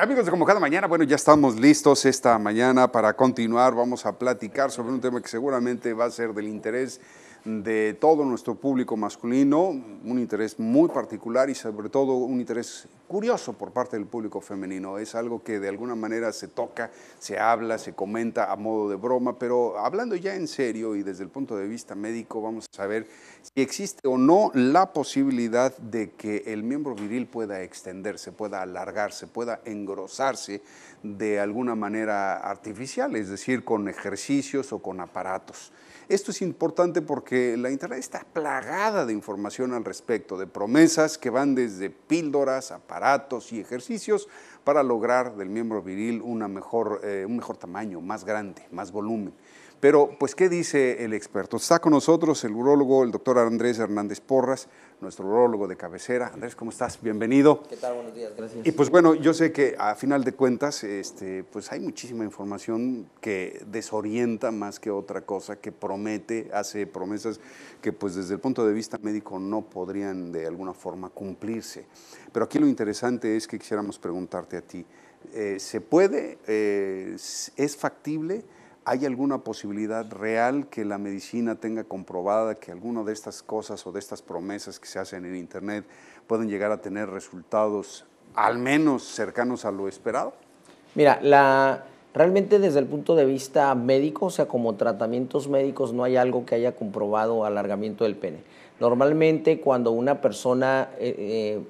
Amigos de Como Cada Mañana, bueno, ya estamos listos esta mañana para continuar. Vamos a platicar sobre un tema que seguramente va a ser del interés de todo nuestro público masculino, un interés muy particular y sobre todo un interés curioso por parte del público femenino. Es algo que de alguna manera se toca, se habla, se comenta a modo de broma, pero hablando ya en serio y desde el punto de vista médico, vamos a ver si existe o no la posibilidad de que el miembro viril pueda extenderse, pueda alargarse, pueda engrosarse de alguna manera artificial, es decir, con ejercicios o con aparatos. Esto es importante porque la Internet está plagada de información al respecto, de promesas que van desde píldoras, aparatos y ejercicios para lograr del miembro viril una mejor, eh, un mejor tamaño, más grande, más volumen. Pero, pues, ¿qué dice el experto? Está con nosotros el urólogo, el doctor Andrés Hernández Porras, nuestro urólogo de cabecera. Andrés, ¿cómo estás? Bienvenido. ¿Qué tal? Buenos días, gracias. Y pues bueno, yo sé que a final de cuentas, este, pues hay muchísima información que desorienta más que otra cosa, que promete, hace promesas que pues desde el punto de vista médico no podrían de alguna forma cumplirse. Pero aquí lo interesante es que quisiéramos preguntarte a ti, eh, ¿se puede? Eh, ¿Es factible? ¿Hay alguna posibilidad real que la medicina tenga comprobada que alguna de estas cosas o de estas promesas que se hacen en Internet pueden llegar a tener resultados al menos cercanos a lo esperado? Mira, realmente desde el punto de vista médico, o sea, como tratamientos médicos, no hay algo que haya comprobado alargamiento del pene. Normalmente cuando una persona eh, eh,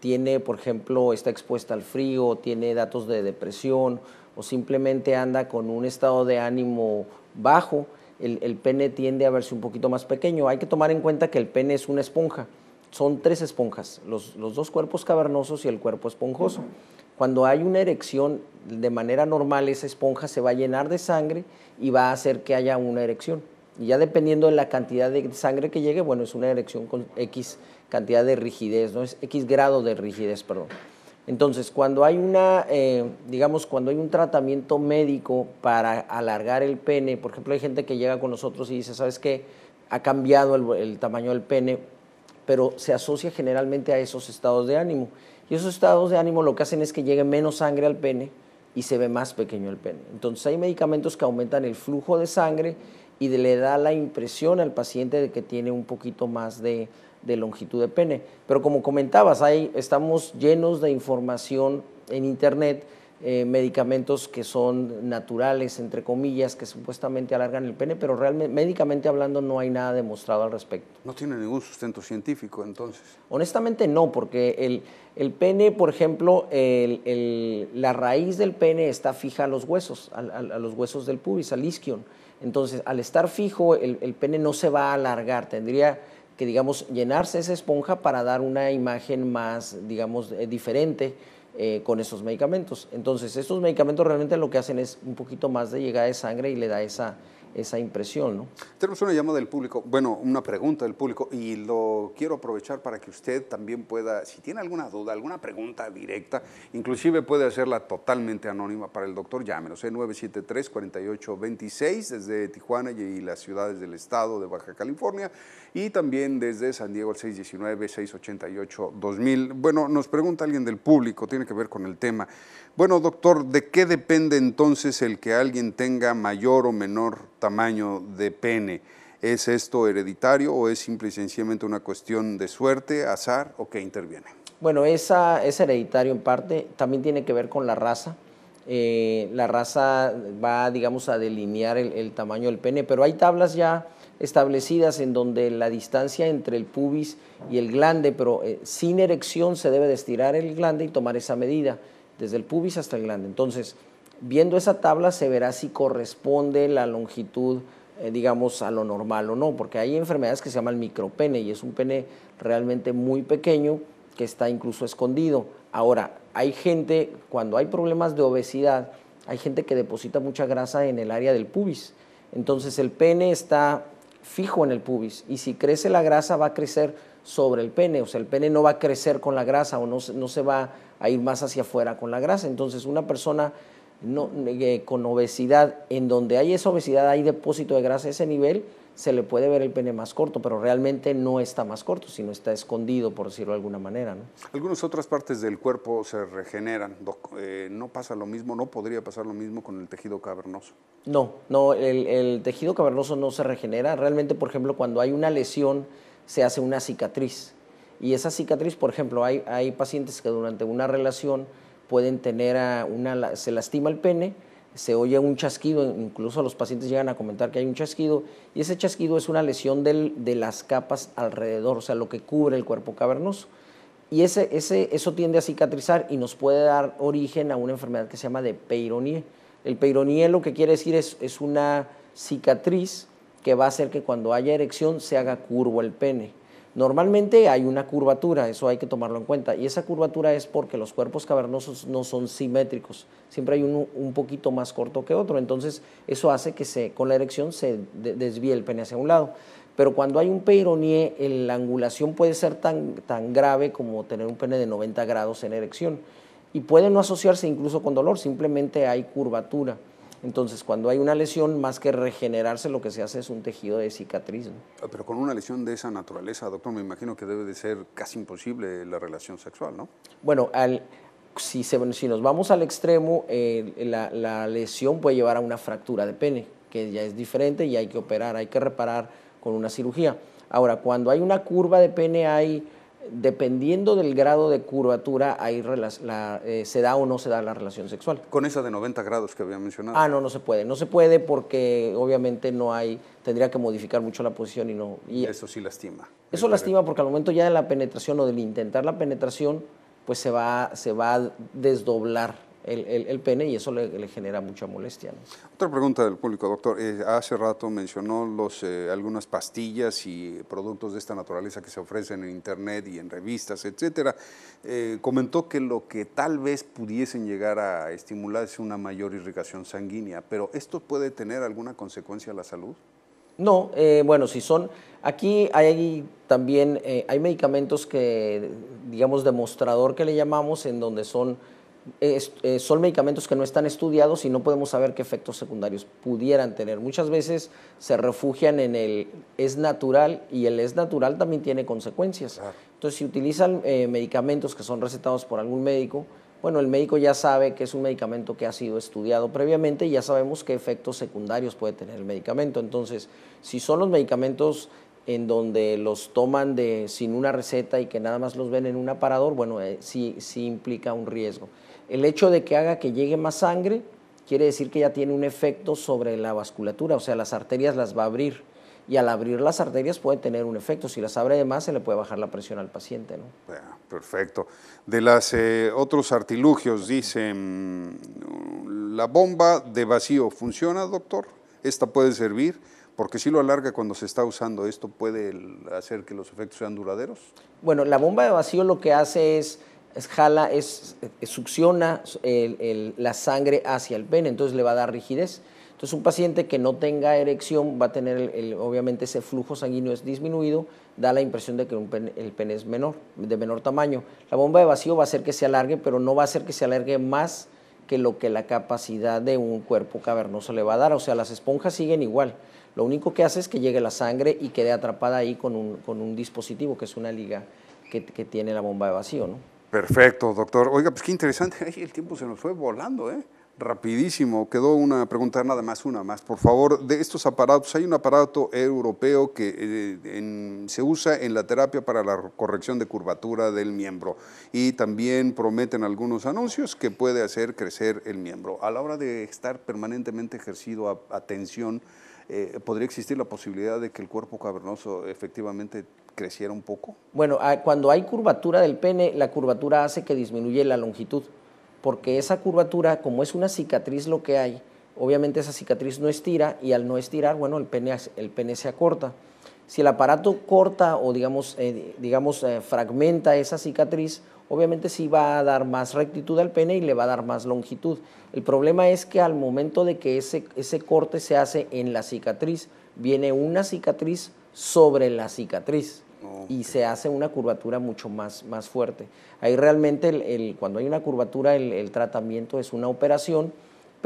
tiene, por ejemplo, está expuesta al frío, tiene datos de depresión o simplemente anda con un estado de ánimo bajo, el, pene tiende a verse un poquito más pequeño. Hay que tomar en cuenta que el pene es una esponja. Son tres esponjas, los, dos cuerpos cavernosos y el cuerpo esponjoso. Cuando hay una erección, de manera normal esa esponja se va a llenar de sangre y va a hacer que haya una erección. Y ya dependiendo de la cantidad de sangre que llegue, bueno, es una erección con X cantidad de rigidez, no es X grado de rigidez, perdón. Entonces, cuando hay una, eh, digamos, cuando hay un tratamiento médico para alargar el pene, por ejemplo, hay gente que llega con nosotros y dice, ¿sabes qué? Ha cambiado el, tamaño del pene, pero se asocia generalmente a esos estados de ánimo. Y esos estados de ánimo lo que hacen es que llegue menos sangre al pene y se ve más pequeño el pene. Entonces, hay medicamentos que aumentan el flujo de sangre y le da la impresión al paciente de que tiene un poquito más de, de longitud de pene. Pero como comentabas, ahí estamos llenos de información en Internet, eh, medicamentos que son naturales, entre comillas, que supuestamente alargan el pene, pero realmente, médicamente hablando, no hay nada demostrado al respecto. ¿No tiene ningún sustento científico entonces? Honestamente no, porque el, el pene, por ejemplo, el, la raíz del pene está fija a los huesos, a, a los huesos del pubis, al isquion. Entonces, al estar fijo, el, el pene no se va a alargar, tendría que, digamos, llenarse esa esponja para dar una imagen más, digamos, eh, diferente eh, con esos medicamentos. Entonces, estos medicamentos realmente lo que hacen es un poquito más de llegada de sangre y le da esa, esa impresión. ¿no? Tenemos una llamada del público, bueno, una pregunta del público y lo quiero aprovechar para que usted también pueda, si tiene alguna duda, alguna pregunta directa, inclusive puede hacerla totalmente anónima para el doctor, llámenos, ¿eh? 973-4826 desde Tijuana y las ciudades del estado de Baja California y también desde San Diego el 619-688-2000. Bueno, nos pregunta alguien del público, tiene que ver con el tema. Bueno, doctor, ¿de qué depende entonces el que alguien tenga mayor o menor tamaño de pene? ¿Es esto hereditario o es simple y sencillamente una cuestión de suerte, azar o qué interviene? Bueno, esa, es hereditario en parte, también tiene que ver con la raza. Eh, la raza va, digamos, a delinear el, tamaño del pene, pero hay tablas ya establecidas en donde la distancia entre el pubis y el glande, pero eh, sin erección se debe de estirar el glande y tomar esa medida desde el pubis hasta el glande. Entonces, viendo esa tabla se verá si corresponde la longitud, eh, digamos, a lo normal o no, porque hay enfermedades que se llaman micropene y es un pene realmente muy pequeño que está incluso escondido. Ahora, hay gente, cuando hay problemas de obesidad, hay gente que deposita mucha grasa en el área del pubis. Entonces el pene está fijo en el pubis y si crece la grasa va a crecer sobre el pene, o sea, el pene no va a crecer con la grasa o no, no se va a ir más hacia afuera con la grasa. Entonces, una persona no, eh, con obesidad, en donde hay esa obesidad, hay depósito de grasa a ese nivel, se le puede ver el pene más corto, pero realmente no está más corto, sino está escondido, por decirlo de alguna manera. ¿no? Algunas otras partes del cuerpo se regeneran. Eh, ¿No pasa lo mismo, no podría pasar lo mismo con el tejido cavernoso? No, no, el, el tejido cavernoso no se regenera. Realmente, por ejemplo, cuando hay una lesión, se hace una cicatriz. Y esa cicatriz, por ejemplo, hay, hay pacientes que durante una relación pueden tener una, se lastima el pene, se oye un chasquido, incluso los pacientes llegan a comentar que hay un chasquido, y ese chasquido es una lesión del, de las capas alrededor, o sea, lo que cubre el cuerpo cavernoso. Y ese, ese, eso tiende a cicatrizar y nos puede dar origen a una enfermedad que se llama de Peyronie. El Peyronie lo que quiere decir es, es una cicatriz que va a hacer que cuando haya erección se haga curvo el pene. Normalmente hay una curvatura, eso hay que tomarlo en cuenta, y esa curvatura es porque los cuerpos cavernosos no son simétricos, siempre hay uno un poquito más corto que otro, entonces eso hace que con la erección se desvíe el pene hacia un lado. Pero cuando hay un peironie, la angulación puede ser tan, tan grave como tener un pene de 90 grados en erección, y puede no asociarse incluso con dolor, simplemente hay curvatura. Entonces, cuando hay una lesión, más que regenerarse, lo que se hace es un tejido de cicatriz. Ah, pero con una lesión de esa naturaleza, doctor, me imagino que debe de ser casi imposible la relación sexual, ¿no? Bueno, si, si, nos vamos al extremo, eh, la, lesión puede llevar a una fractura de pene, que ya es diferente y hay que operar, hay que reparar con una cirugía. Ahora, cuando hay una curva de pene, hay dependiendo del grado de curvatura, ahí eh, se da o no se da la relación sexual. Con esa de 90 grados que había mencionado. Ah, no, no se puede. No se puede porque obviamente no hay, tendría que modificar mucho la posición y no. Y eso sí lastima. Eso lastima porque al momento ya de la penetración o del intentar la penetración, pues se va, se va a desdoblar el, pene y eso le, genera mucha molestia. Otra pregunta del público, doctor. Eh, hace rato mencionó los, eh, algunas pastillas y productos de esta naturaleza que se ofrecen en internet y en revistas, etcétera. Eh, comentó que lo que tal vez pudiesen llegar a estimular es una mayor irrigación sanguínea, pero ¿esto puede tener alguna consecuencia a la salud? No, bueno, si son, aquí hay también, hay medicamentos que, digamos, demostrador que le llamamos, en donde son eh, son medicamentos que no están estudiados y no podemos saber qué efectos secundarios pudieran tener. Muchas veces se refugian en el es natural y el es natural también tiene consecuencias. Entonces, si utilizan eh, medicamentos que son recetados por algún médico, bueno, el médico ya sabe que es un medicamento que ha sido estudiado previamente y ya sabemos qué efectos secundarios puede tener el medicamento. Entonces, si son los medicamentos en donde los toman de, sin una receta y que nada más los ven en un aparador, bueno, eh, sí, sí implica un riesgo. El hecho de que haga que llegue más sangre quiere decir que ya tiene un efecto sobre la vasculatura, o sea, las arterias las va a abrir. Y al abrir las arterias puede tener un efecto. Si las abre de más, se le puede bajar la presión al paciente. ¿no? perfecto. De los eh, otros artilugios, dicen, ¿la bomba de vacío funciona, doctor? ¿Esta puede servir? Porque si lo alarga cuando se está usando, ¿esto puede hacer que los efectos sean duraderos? Bueno, la bomba de vacío lo que hace es es jala, es, succiona la sangre hacia el pene, entonces le va a dar rigidez. Entonces un paciente que no tenga erección va a tener, obviamente ese flujo sanguíneo es disminuido, da la impresión de que el pene es menor, de menor tamaño. La bomba de vacío va a hacer que se alargue, pero no va a hacer que se alargue más que lo que la capacidad de un cuerpo cavernoso le va a dar. O sea, las esponjas siguen igual. Lo único que hace es que llegue la sangre y quede atrapada ahí con un, dispositivo, que es una liga que, que tiene la bomba de vacío. ¿no? Perfecto, doctor. Oiga, pues qué interesante. el tiempo se nos fue volando, ¿eh? Rapidísimo. Quedó una pregunta, nada más, una más. Por favor, de estos aparatos, hay un aparato europeo que eh, se usa en la terapia para la corrección de curvatura del miembro y también prometen algunos anuncios que puede hacer crecer el miembro. A la hora de estar permanentemente ejercido a, tensión, eh, ¿podría existir la posibilidad de que el cuerpo cavernoso efectivamente creciera un poco? Bueno, ah, cuando hay curvatura del pene, la curvatura hace que disminuye la longitud, porque esa curvatura, como es una cicatriz lo que hay, obviamente esa cicatriz no estira y al no estirar, bueno, el pene, el pene se acorta. Si el aparato corta o digamos, eh, digamos eh, fragmenta esa cicatriz, obviamente sí va a dar más rectitud al pene y le va a dar más longitud. El problema es que al momento de que ese, ese corte se hace en la cicatriz, viene una cicatriz sobre la cicatriz y se hace una curvatura mucho más, más fuerte. Ahí realmente el, cuando hay una curvatura el, tratamiento es una operación,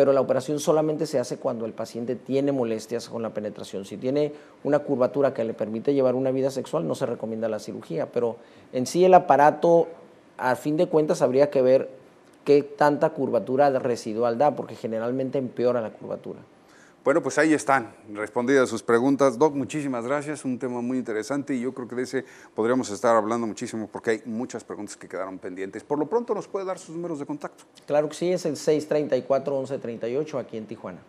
pero la operación solamente se hace cuando el paciente tiene molestias con la penetración. Si tiene una curvatura que le permite llevar una vida sexual, no se recomienda la cirugía, pero en sí el aparato, a fin de cuentas, habría que ver qué tanta curvatura residual da, porque generalmente empeora la curvatura. Bueno, pues ahí están, respondidas sus preguntas. Doc, muchísimas gracias, un tema muy interesante y yo creo que de ese podríamos estar hablando muchísimo porque hay muchas preguntas que quedaron pendientes. Por lo pronto, ¿nos puede dar sus números de contacto? Claro que sí, es el 634-1138 aquí en Tijuana.